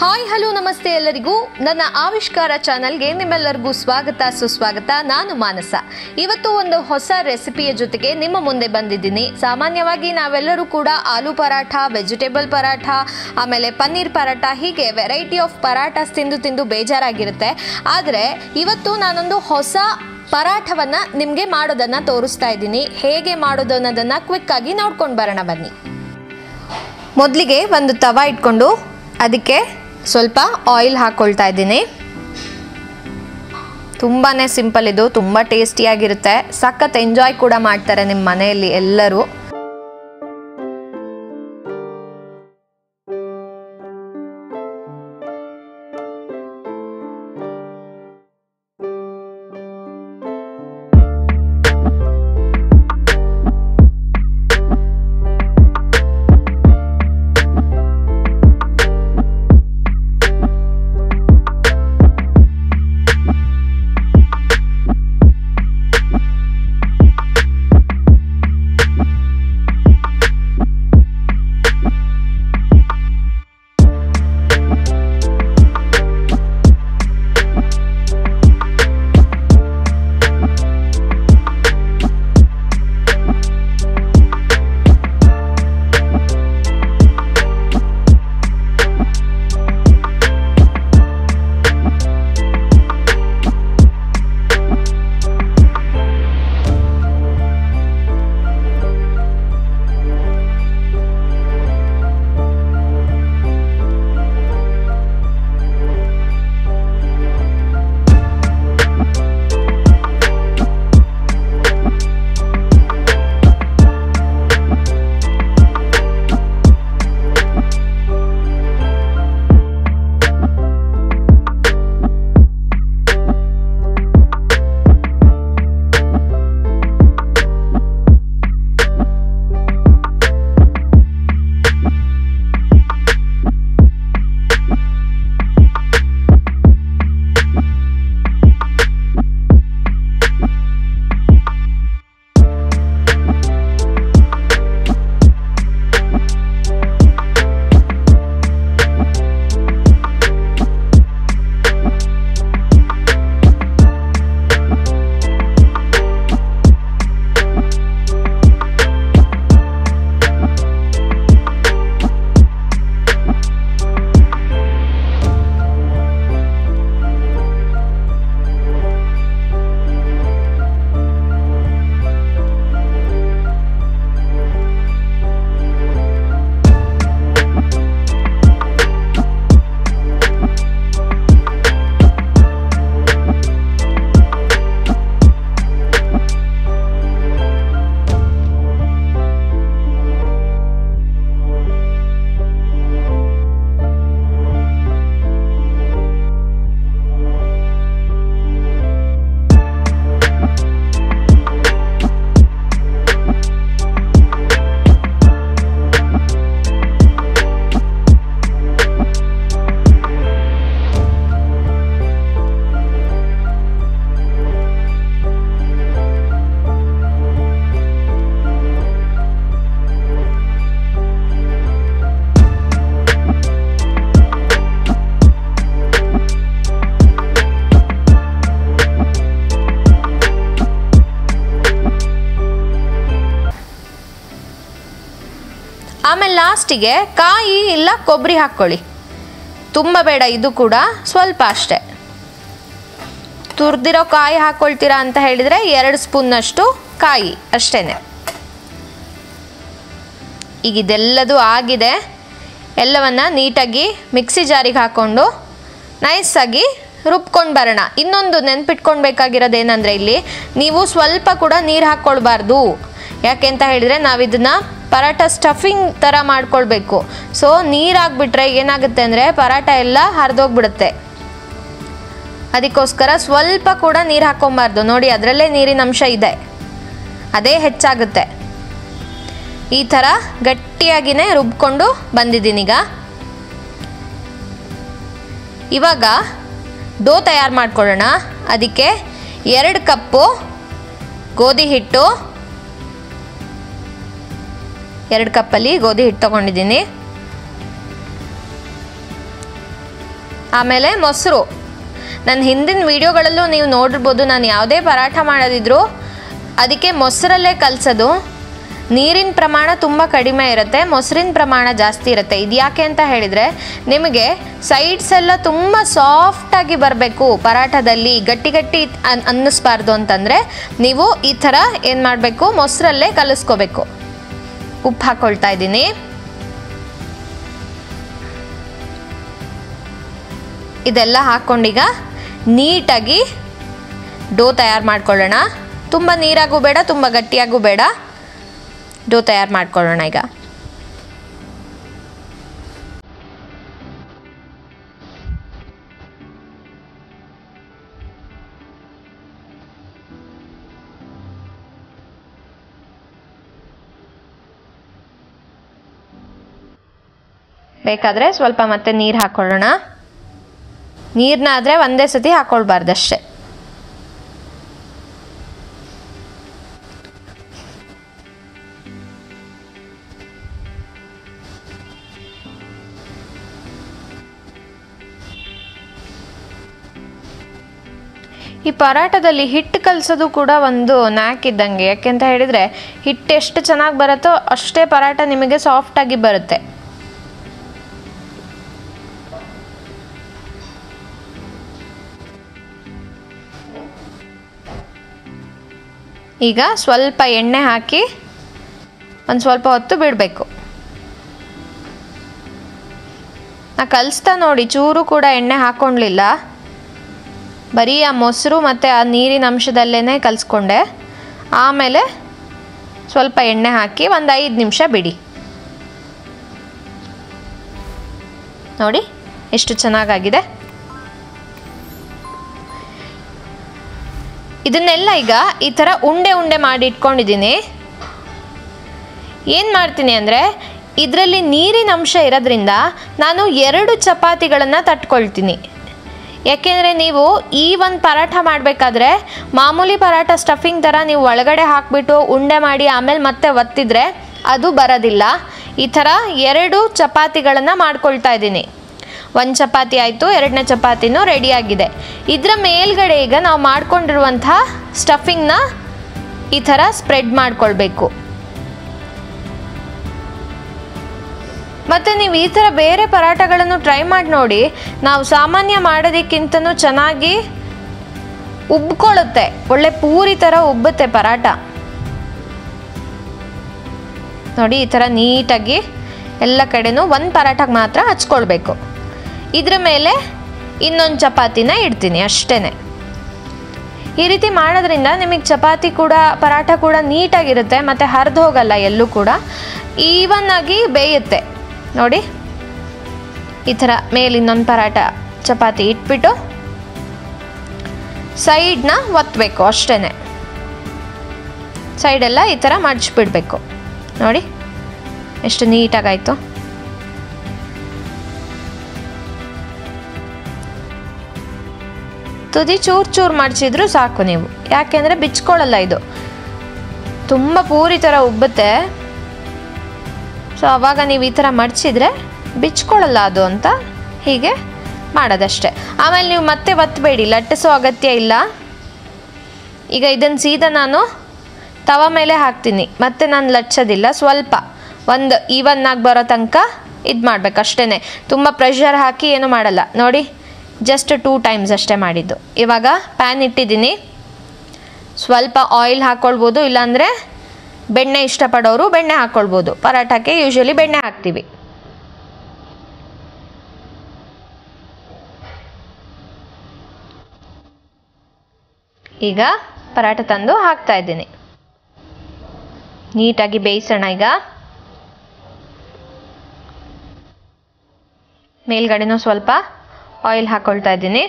Hi, hello, ನಮಸ್ತೆ ಎಲ್ಲರಿಗೂ. ನನ್ನ ಆವಿಷ್ಕಾರ ಚಾನಲ್ಗೆ ನಿಮ್ಮೆಲ್ಲರಿಗೂ ಸ್ವಾಗತ, ಸುಸ್ವಾಗತ. ನಾನು ಮಾನಸ. ಇವತ್ತು ಒಂದು ಹೊಸ ರೆಸಿಪಿಯ ಜೊತೆಗೆ ನಿಮ್ಮ ಮುಂದೆ ಬಂದಿದ್ದೀನಿ. ಸಾಮಾನ್ಯವಾಗಿ ನಾವೆಲ್ಲರೂ ಕೂಡ ಆಲೂ ಪರಾಠ ವೆಜಿಟೇಬಲ್ ಪರಾಠ, ಆಮೇಲೆ ಪನ್ನೀರ್ ಪರಾಠ, ಹೀಗೆ ವೆರೈಟಿ ಆಫ್ ಪರಾಠಸ್ ತಿಂದು ತಿಂದು ಬೇಜಾರಾಗಿರುತ್ತೆ. ಆದರೆ ಇವತ್ತು ನಾನೊಂದು ಹೊಸ ಪರಾಠವನ್ನ ನಿಮಗೆ ಮಾಡೋದನ್ನ ತೋರಿಸ್ತಾ ಇದ್ದೀನಿ. ಹೇಗೆ ಮಾಡೋದು ಅನ್ನೋದನ್ನು ಕ್ವಿಕ್ ಆಗಿ ನೋಡ್ಕೊಂಡು ಬರೋಣ ಬನ್ನಿ. ಮೊದಲಿಗೆ ಒಂದು ತವ ಇಟ್ಕೊಂಡು ಅದಕ್ಕೆ ಸ್ವಲ್ಪ ಆಯಿಲ್ ಹಾಕ್ಕೊಳ್ತಾ ಇದ್ದೀನಿ. ತುಂಬಾ ಸಿಂಪಲ್ ಇದು, ತುಂಬ ಟೇಸ್ಟಿಯಾಗಿರುತ್ತೆ ಸಖತ್ ಎಂಜಾಯ್ ಕೂಡ ಮಾಡ್ತಾರೆ ನಿಮ್ಮ ಮನೆಯಲ್ಲಿ ಎಲ್ಲರೂ. ಆಮೇಲೆ ಲಾಸ್ಟಿಗೆ ಕಾಯಿ ಇಲ್ಲ ಕೊಬ್ಬರಿ ಹಾಕ್ಕೊಳ್ಳಿ. ತುಂಬ ಬೇಡ, ಇದು ಕೂಡ ಸ್ವಲ್ಪ ಅಷ್ಟೇ. ತುರ್ದಿರೋ ಕಾಯಿ ಹಾಕ್ಕೊಳ್ತೀರಾ ಅಂತ ಹೇಳಿದರೆ ಎರಡು ಸ್ಪೂನ್ನಷ್ಟು ಕಾಯಿ ಅಷ್ಟೇ ಈಗ ಇದೆಲ್ಲದು ಆಗಿದೆ. ಎಲ್ಲವನ್ನು ನೀಟಾಗಿ ಮಿಕ್ಸಿ ಜಾರಿಗೆ ಹಾಕ್ಕೊಂಡು ನೈಸಾಗಿ ರುಬ್ಕೊಂಡು ಬರೋಣ. ಇನ್ನೊಂದು ನೆನ್ಪಿಟ್ಕೊಳ್ಬೇಕಾಗಿರೋದು ಏನಂದರೆ ಇಲ್ಲಿ ನೀವು ಸ್ವಲ್ಪ ಕೂಡ ನೀರು ಹಾಕ್ಕೊಳ್ಬಾರ್ದು. ಯಾಕೆ ಅಂತ ಹೇಳಿದರೆ ನಾವಿದನ್ನ ಪರಾಟ ಸ್ಟಫಿಂಗ್ ಥರ ಮಾಡ್ಕೊಳ್ಬೇಕು. ಸೊ ನೀರಾಗ್ಬಿಟ್ರೆ ಏನಾಗುತ್ತೆ ಅಂದರೆ ಪರಾಟ ಎಲ್ಲ ಹರಿದೋಗ್ಬಿಡುತ್ತೆ. ಅದಕ್ಕೋಸ್ಕರ ಸ್ವಲ್ಪ ಕೂಡ ನೀರು ಹಾಕ್ಕೊಬಾರ್ದು. ನೋಡಿ, ಅದರಲ್ಲೇ ನೀರಿನ ಅಂಶ ಇದೆ. ಅದೇ ಹೆಚ್ಚಾಗುತ್ತೆ. ಈ ಥರ ಗಟ್ಟಿಯಾಗಿನೇ ರುಬ್ಕೊಂಡು ಬಂದಿದ್ದೀನೀಗ ಇವಾಗ ಡೋ ತಯಾರು ಮಾಡ್ಕೊಳ್ಳೋಣ. ಅದಕ್ಕೆ ಎರಡು ಕಪ್ಪು ಗೋಧಿ ಹಿಟ್ಟು ಎರಡು ಕಪ್ಪಲ್ಲಿ ಗೋಧಿ ಹಿಟ್ಟು ತೊಗೊಂಡಿದ್ದೀನಿ. ಆಮೇಲೆ ಮೊಸರು. ನನ್ನ ಹಿಂದಿನ ವೀಡಿಯೋಗಳಲ್ಲೂ ನೀವು ನೋಡಿರ್ಬೋದು, ನಾನು ಯಾವುದೇ ಪರಾಠ ಮಾಡೋದಿದ್ರು ಅದಕ್ಕೆ ಮೊಸರಲ್ಲೇ ಕಲಸೋದು. ನೀರಿನ ಪ್ರಮಾಣ ತುಂಬ ಕಡಿಮೆ ಇರುತ್ತೆ, ಮೊಸರಿನ ಪ್ರಮಾಣ ಜಾಸ್ತಿ ಇರುತ್ತೆ. ಇದು ಯಾಕೆ ಅಂತ ಹೇಳಿದರೆ, ನಿಮಗೆ ಸೈಡ್ಸ್ ಎಲ್ಲ ತುಂಬ ಸಾಫ್ಟಾಗಿ ಬರಬೇಕು ಪರಾಠದಲ್ಲಿ, ಗಟ್ಟಿ ಗಟ್ಟಿ ಅನ್, ಅನ್ನಿಸ್ಬಾರ್ದು ಅಂತಂದರೆ, ನೀವು ಈ ಥರ ಏನು ಮಾಡಬೇಕು, ಮೊಸರಲ್ಲೇ ಕಲಿಸ್ಕೋಬೇಕು. ಉಪ್ಪು ಹಾಕ್ಕೊಳ್ತಾ ಇದ್ದೀನಿ. ಇದೆಲ್ಲ ಹಾಕ್ಕೊಂಡೀಗ ನೀಟಾಗಿ ಡೋ ತಯಾರು ಮಾಡ್ಕೊಳ್ಳೋಣ. ತುಂಬ ನೀರಾಗೂ ಬೇಡ, ತುಂಬ ಗಟ್ಟಿಯಾಗೂ ಬೇಡ. ಡೋ ತಯಾರು ಮಾಡ್ಕೊಳ್ಳೋಣ ಈಗ. ಬೇಕಾದರೆ ಸ್ವಲ್ಪ ಮತ್ತೆ ನೀರು ಹಾಕ್ಕೊಳ್ಳೋಣ ನೀರನ್ನ ಆದರೆ ಒಂದೇ ಸತಿ ಹಾಕ್ಕೊಳ್ಬಾರ್ದಷ್ಟೆ ಈ ಪರಾಟದಲ್ಲಿ ಹಿಟ್ಟು ಕಲಸೋದು ಕೂಡ ಒಂದು ನ್ಯಾಕ್ ಇದ್ದಂಗೆ. ಯಾಕೆಂತ ಹೇಳಿದರೆ ಹಿಟ್ಟು ಎಷ್ಟು ಚೆನ್ನಾಗಿ ಬರುತ್ತೋ ಅಷ್ಟೇ ಪರಾಟ ನಿಮಗೆ ಸಾಫ್ಟಾಗಿ ಬರುತ್ತೆ. ಈಗ ಸ್ವಲ್ಪ ಎಣ್ಣೆ ಹಾಕಿ ಒಂದು ಸ್ವಲ್ಪ ಹೊತ್ತು ಬಿಡಬೇಕು. ನಾ ಕಲಿಸ್ತಾ ನೋಡಿ, ಚೂರು ಕೂಡ ಎಣ್ಣೆ ಹಾಕ್ಕೊಳ್ಲಿಲ್ಲ ಬರೀ ಆ ಮೊಸರು ಮತ್ತು ಆ ನೀರಿನ ಅಂಶದಲ್ಲೇ ಕಲಿಸ್ಕೊಂಡೆ. ಆಮೇಲೆ ಸ್ವಲ್ಪ ಎಣ್ಣೆ ಹಾಕಿ ಒಂದು ಐದು ನಿಮಿಷ ಬಿಡಿ. ನೋಡಿ, ಎಷ್ಟು ಚೆನ್ನಾಗಾಗಿದೆ. ಇದನ್ನೆಲ್ಲ ಈಗ ಈ ಥರ ಉಂಡೆ ಉಂಡೆ ಮಾಡಿ ಇಟ್ಕೊಂಡಿದ್ದೀನಿ. ಏನು ಮಾಡ್ತೀನಿ ಅಂದರೆ, ಇದರಲ್ಲಿ ನೀರಿನ ಅಂಶ ಇರೋದ್ರಿಂದ ನಾನು ಎರಡು ಚಪಾತಿಗಳನ್ನು ತಟ್ಕೊಳ್ತೀನಿ. ಯಾಕೆಂದರೆ ನೀವು ಈ ಒಂದು ಪರಾಠ ಮಾಡಬೇಕಾದ್ರೆ ಮಾಮೂಲಿ ಪರಾಠ ಸ್ಟಫಿಂಗ್ ಥರ ನೀವು ಒಳಗಡೆ ಹಾಕಿಬಿಟ್ಟು ಉಂಡೆ ಮಾಡಿ ಆಮೇಲೆ ಮತ್ತೆ ಒತ್ತಿದ್ರೆ ಅದು ಬರೋದಿಲ್ಲ. ಈ ಥರ ಎರಡು ಚಪಾತಿಗಳನ್ನು ಮಾಡ್ಕೊಳ್ತಾ ಇದ್ದೀನಿ. ಒಂದು ಚಪಾತಿ ಆಯಿತು, ಎರಡನೇ ಚಪಾತಿನೂ ರೆಡಿಯಾಗಿದೆ. ಇದರ ಮೇಲ್ಗಡೆ ಈಗ ನಾವು ಮಾಡ್ಕೊಂಡಿರುವಂಥ ಸ್ಟಫಿಂಗ್ನ ಈ ಥರ ಸ್ಪ್ರೆಡ್ ಮಾಡಿಕೊಳ್ಬೇಕು. ಮತ್ತು ನೀವು ಈ ಥರ ಬೇರೆ ಪರಾಟಗಳನ್ನು ಟ್ರೈ ಮಾಡಿ ನೋಡಿ, ನಾವು ಸಾಮಾನ್ಯ ಮಾಡೋದಕ್ಕಿಂತನೂ ಚೆನ್ನಾಗಿ ಉಬ್ಕೊಳ್ಳುತ್ತೆ. ಒಳ್ಳೆ ಪೂರಿ ಥರ ಉಬ್ಬುತ್ತೆ ಪರಾಟ ನೋಡಿ ಈ ಥರ ನೀಟಾಗಿ ಎಲ್ಲ ಕಡೆನೂ ಒಂದು ಪರಾಟಕ್ಕೆ ಮಾತ್ರ ಹಚ್ಕೊಳ್ಬೇಕು. ಇದ್ರ ಮೇಲೆ ಇನ್ನೊಂದು ಚಪಾತಿನ ಇಡ್ತೀನಿ ಅಷ್ಟೇ ಈ ರೀತಿ ಮಾಡೋದ್ರಿಂದ ನಿಮಗೆ ಚಪಾತಿ ಕೂಡ, ಪರಾಠ ಕೂಡ ನೀಟಾಗಿರುತ್ತೆ, ಮತ್ತು ಹರಿದು ಹೋಗಲ್ಲ ಎಲ್ಲೂ ಕೂಡ. ಈವನ್ ಆಗಿ ಬೇಯುತ್ತೆ. ನೋಡಿ, ಈ ಥರ ಮೇಲೆ ಪರಾಟ ಚಪಾತಿ ಇಟ್ಬಿಟ್ಟು ಸೈಡ್ನ ಒತ್ತಬೇಕು ಅಷ್ಟೇ ಸೈಡೆಲ್ಲ ಈ ಥರ ಮಡಚಿಬಿಡ್ಬೇಕು. ನೋಡಿ, ಎಷ್ಟು ನೀಟಾಗಾಯಿತು. ತುದಿ ಚೂರು ಚೂರು ಮಾಡಿಸಿದ್ರು ಸಾಕು ನೀವು. ಯಾಕೆಂದರೆ ಬಿಚ್ಕೊಳ್ಳಲ್ಲ ಇದು. ತುಂಬ ಪೂರಿ ಥರ ಉಬ್ಬುತ್ತೆ. ಸೊ ಅವಾಗ ನೀವು ಈ ಥರ ಮಡಚಿದ್ರೆ ಬಿಚ್ಕೊಳ್ಳಲ್ಲ ಅದು ಅಂತ ಹೀಗೆ ಮಾಡೋದಷ್ಟೆ. ಆಮೇಲೆ ನೀವು ಮತ್ತೆ ಒತ್ತಬೇಡಿ ಲಟ್ಟಿಸೋ ಅಗತ್ಯ ಇಲ್ಲ. ಈಗ ಇದನ್ನು ಸೀದಾ ನಾನು ತವ ಮೇಲೆ ಹಾಕ್ತೀನಿ. ಮತ್ತೆ ನಾನು ಲಟ್ಸೋದಿಲ್ಲ, ಸ್ವಲ್ಪ. ಒಂದು ಈವನ್ ಆಗಿ ಬರೋ ತನಕ ಇದು ಮಾಡ್ಬೇಕು ಅಷ್ಟೇ ತುಂಬ ಪ್ರೆಷರ್ ಹಾಕಿ ಏನು ಮಾಡಲ್ಲ. ನೋಡಿ ಜಸ್ಟ್ ಟೂ ಟೈಮ್ಸ್ ಅಷ್ಟೇ ಮಾಡಿದ್ದು. ಇವಾಗ ಪ್ಯಾನ್ ಇಟ್ಟಿದ್ದೀನಿ. ಸ್ವಲ್ಪ ಆಯಿಲ್ ಹಾಕ್ಕೊಳ್ಬೋದು ಇಲ್ಲಾಂದರೆ ಬೆಣ್ಣೆ ಇಷ್ಟಪಡೋರು ಬೆಣ್ಣೆ ಹಾಕ್ಕೊಳ್ಬೋದು ಪರಾಟಕ್ಕೆ ಯೂಶ್ವಲಿ ಬೆಣ್ಣೆ ಹಾಕ್ತೀವಿ. ಈಗ ಪರಾಟ ತಂದು ಹಾಕ್ತಾ ಇದ್ದೀನಿ. ನೀಟಾಗಿ ಬೇಯಿಸೋಣ ಈಗ. ಮೇಲ್ಗಡೆನೂ ಸ್ವಲ್ಪ ಆಯಿಲ್ ಹಾಕೊಳ್ತಾ ಇದ್ದೀನಿ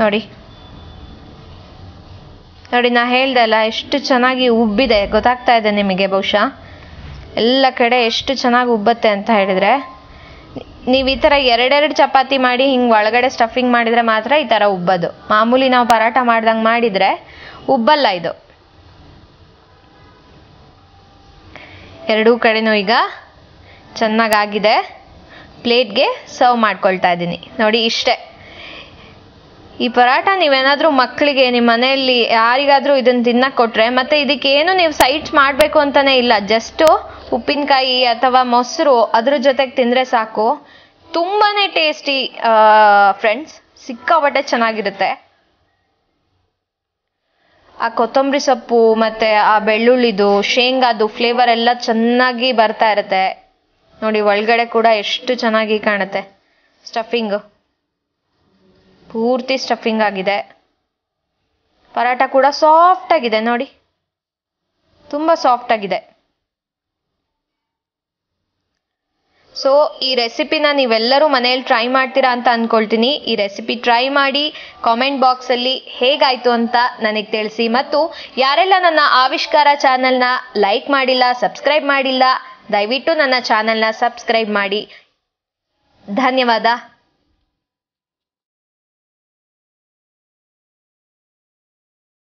ನೋಡಿ ನೋಡಿ, ನಾ ಹೇಳ್ದೆ ಅಲ್ಲ ಎಷ್ಟು ಚೆನ್ನಾಗಿ ಉಬ್ಬಿದೆ. ಗೊತ್ತಾಗ್ತಾ ಇದೆ ನಿಮಗೆ ಬಹುಶಃ? ಎಲ್ಲ ಕಡೆ ಎಷ್ಟು ಚೆನ್ನಾಗಿ ಉಬ್ಬತ್ತೆ ಅಂತ ಹೇಳಿದರೆ, ನೀವು ಈ ಥರ ಎರಡೆರಡು ಚಪಾತಿ ಮಾಡಿ ಹಿಂಗೆ ಒಳಗಡೆ ಸ್ಟಫಿಂಗ್ ಮಾಡಿದರೆ ಮಾತ್ರ ಈ ಥರ ಉಬ್ಬೋದು. ಮಾಮೂಲಿ ನಾವು ಪರಾಟ ಮಾಡ್ದಂಗೆ ಮಾಡಿದರೆ ಉಬ್ಬಲ್ಲ ಇದು. ಎರಡೂ ಕಡೆನೂ ಈಗ ಚೆನ್ನಾಗಾಗಿದೆ. ಪ್ಲೇಟ್ಗೆ ಸರ್ವ್ ಮಾಡ್ಕೊಳ್ತಾ ಇದ್ದೀನಿ ನೋಡಿ, ಇಷ್ಟೇ. ಈ ಪರಾಟ ನೀವೇನಾದರೂ ಮಕ್ಕಳಿಗೆ ನಿಮ್ಮ ಮನೆಯಲ್ಲಿ ಯಾರಿಗಾದರೂ ಇದನ್ನು ತಿನ್ನಕ್ಕೆ ಕೊಟ್ಟರೆ ಮತ್ತು ಇದಕ್ಕೇನು ನೀವು ಸೈಡ್ಸ್ ಮಾಡಬೇಕು ಅಂತಲೇ ಇಲ್ಲ, ಜಸ್ಟು ಉಪ್ಪಿನಕಾಯಿ ಅಥವಾ ಮೊಸರು ಅದ್ರ ಜೊತೆಗೆ ತಿಂದರೆ ಸಾಕು. ತುಂಬಾ ಟೇಸ್ಟಿ ಫ್ರೆಂಡ್ಸ್ ಸಿಕ್ಕಾಪಟ್ಟೆ ಚೆನ್ನಾಗಿರುತ್ತೆ. ಆ ಕೊತ್ತಂಬರಿ ಸೊಪ್ಪು ಮತ್ತು ಆ ಬೆಳ್ಳುಳ್ಳಿದು, ಶೇಂಗಾದು ಫ್ಲೇವರ್ ಎಲ್ಲ ಚೆನ್ನಾಗಿ ಬರ್ತಾ ಇರುತ್ತೆ. ನೋಡಿ, ಒಳಗಡೆ ಕೂಡ ಎಷ್ಟು ಚೆನ್ನಾಗಿ ಕಾಣುತ್ತೆ. ಸ್ಟಫಿಂಗು ಪೂರ್ತಿ ಸ್ಟಫಿಂಗ್ ಆಗಿದೆ. ಪರಾಟ ಕೂಡ ಸಾಫ್ಟ್ ಆಗಿದೆ, ನೋಡಿ. ತುಂಬ ಸಾಫ್ಟ್ ಆಗಿದೆ. ಸೊ ಈ ರೆಸಿಪಿನ ನೀವೆಲ್ಲರೂ ಮನೆಯಲ್ಲಿ ಟ್ರೈ ಮಾಡ್ತೀರಾ ಅಂತ ಅಂದ್ಕೊಳ್ತೀನಿ ಈ ರೆಸಿಪಿ ಟ್ರೈ ಮಾಡಿ ಕಾಮೆಂಟ್ ಬಾಕ್ಸಲ್ಲಿ ಹೇಗಾಯಿತು ಅಂತ ನನಗೆ ತಿಳಿಸಿ. ಮತ್ತು ಯಾರೆಲ್ಲ ನನ್ನ ಆವಿಷ್ಕಾರ ಚಾನಲ್ನ ಲೈಕ್ ಮಾಡಿಲ್ಲ ಸಬ್ಸ್ಕ್ರೈಬ್ ಮಾಡಿಲ್ಲ, ದಯವಿಟ್ಟು ನನ್ನ ಚಾನಲ್ನ ಸಬ್ಸ್ಕ್ರೈಬ್ ಮಾಡಿ. ಧನ್ಯವಾದ.